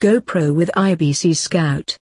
GoPro with IBC Scout.